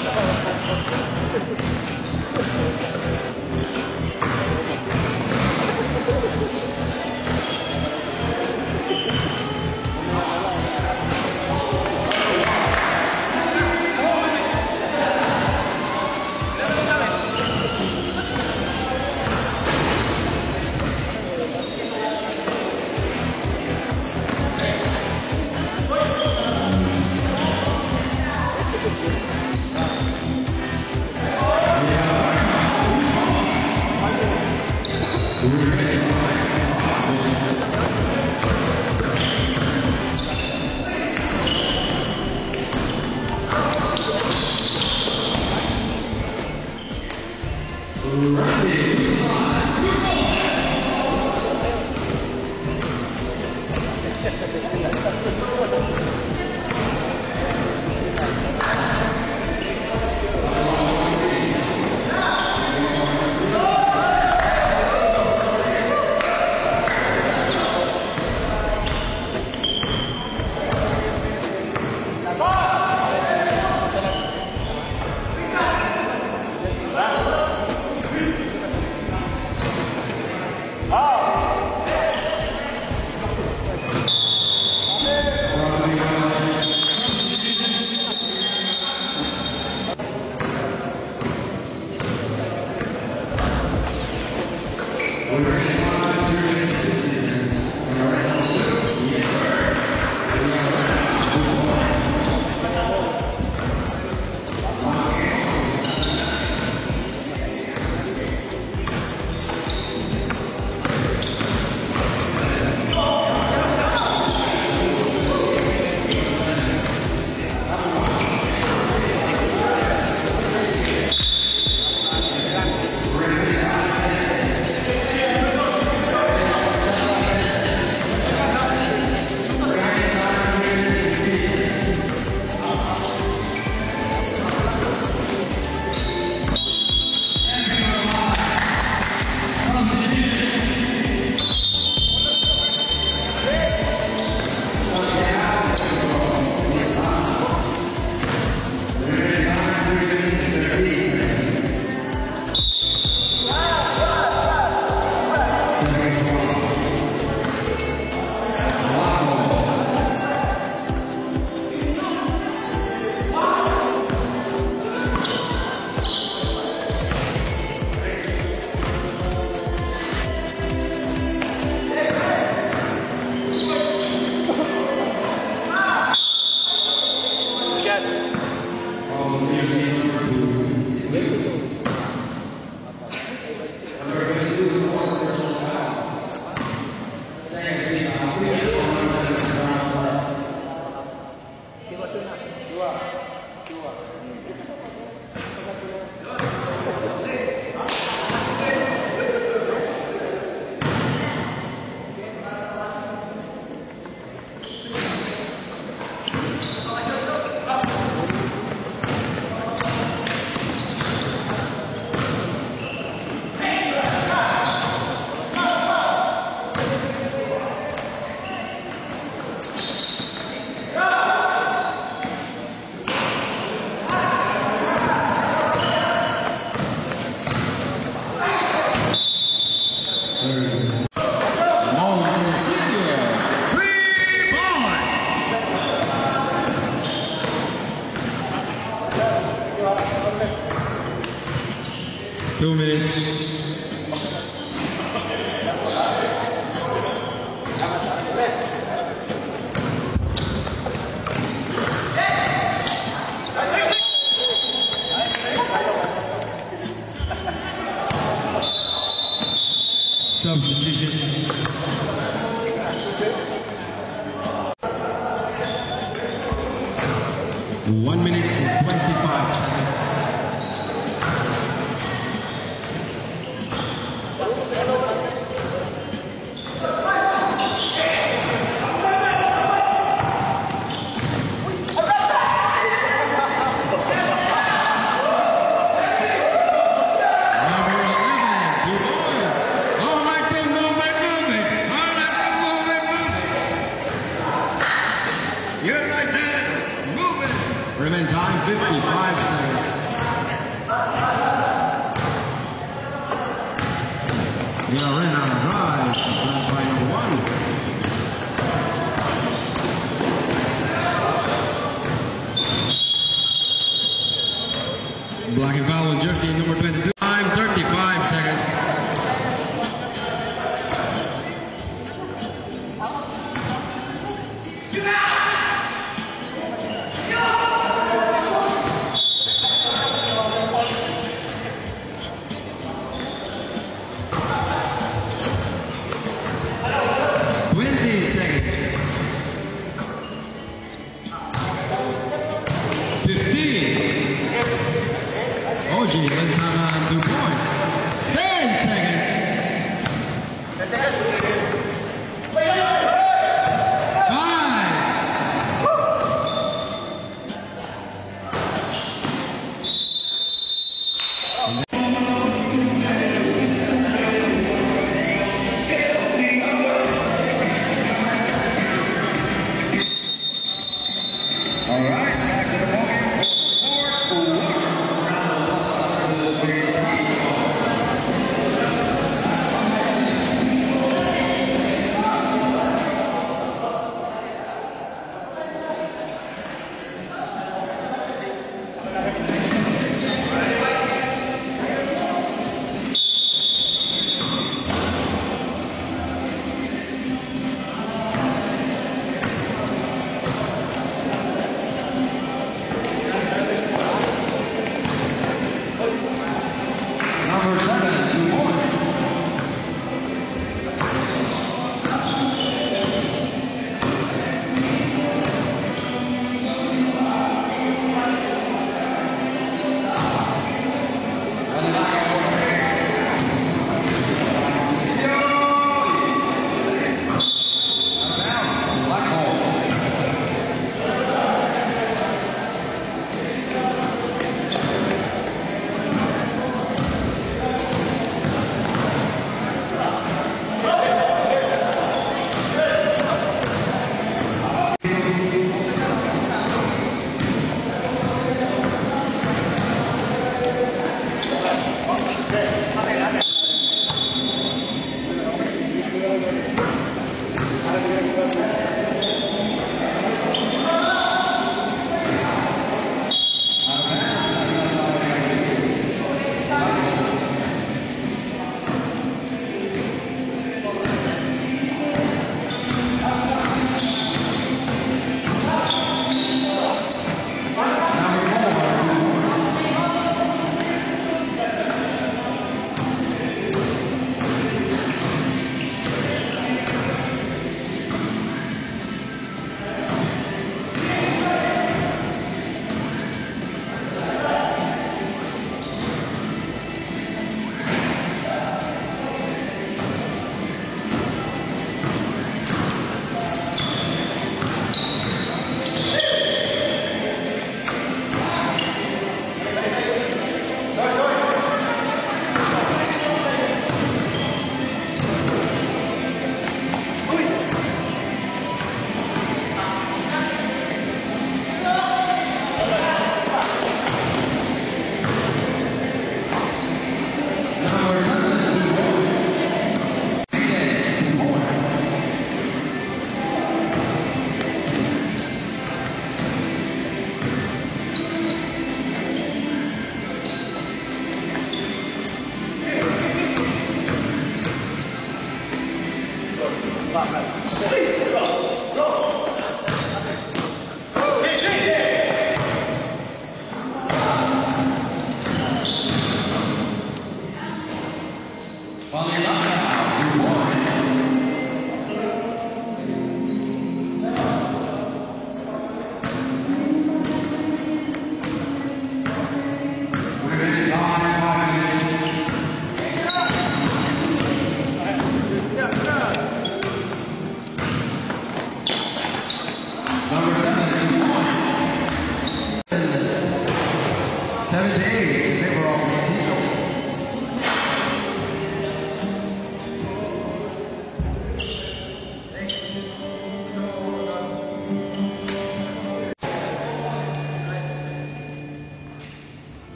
Thank you. Two 1 minute 20 Remain time 55 seconds. Yeah,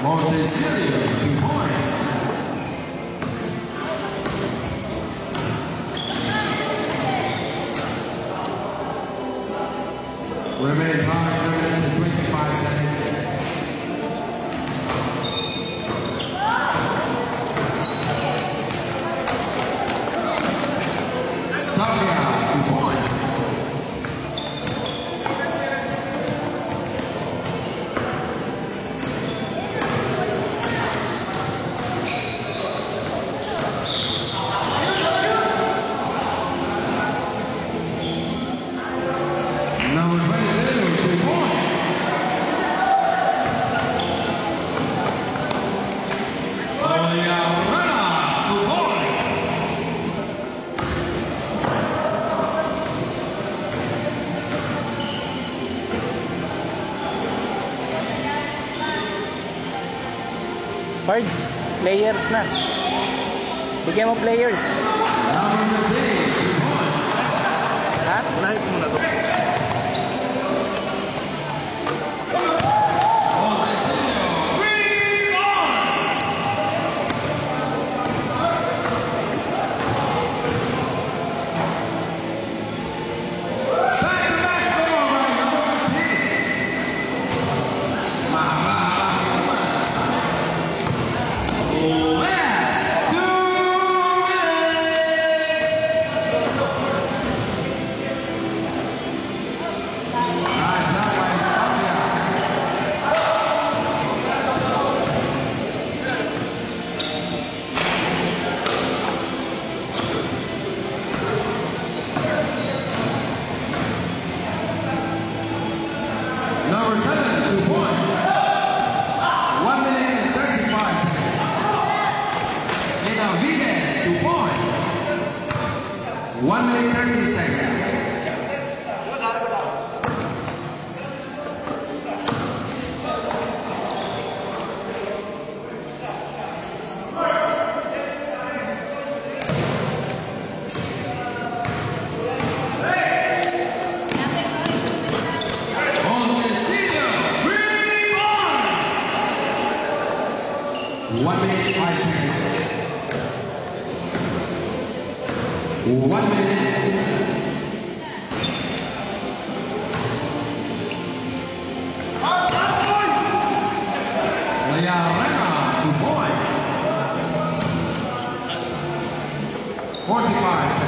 Montesilio in points. One five, and 25 seconds. Tapos na. Bigyan mo players. Ah, ha? Unahin ko muna to. Yarena to points. 45 seconds.